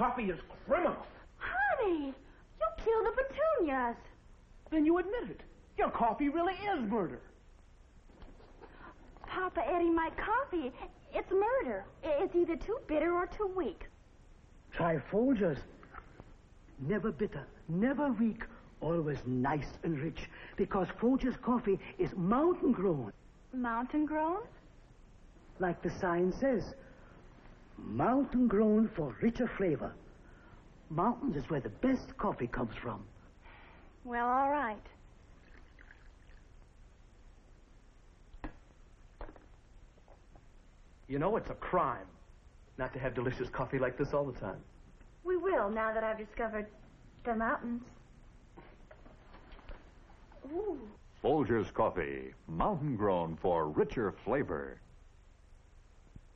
coffee is criminal. Honey, you killed the petunias. Then you admit it. Your coffee really is murder. Papa Eddie, my coffee, it's murder. It's either too bitter or too weak. Try Folgers. Never bitter, never weak, always nice and rich. Because Folgers coffee is mountain grown. Mountain grown? Like the sign says. Mountain grown for richer flavor. Mountains is where the best coffee comes from. Well, all right. You know, it's a crime not to have delicious coffee like this all the time. We will now that I've discovered the mountains. Ooh. Folgers Coffee, mountain grown for richer flavor.